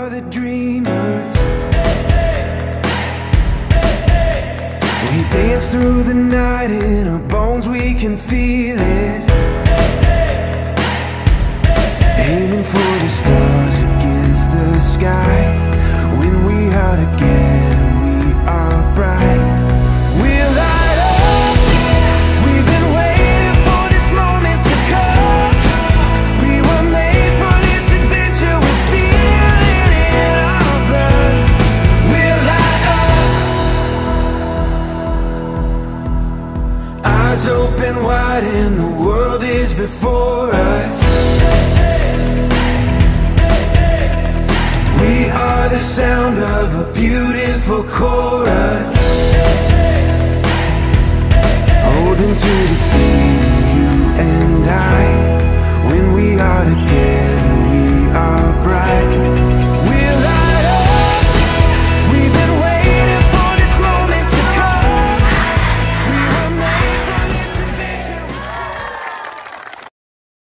are the dreamers. We dance through the night in our bones, we can feel it. eyes open wide and the world is before us. We are the sound of a beautiful chorus. Holding to the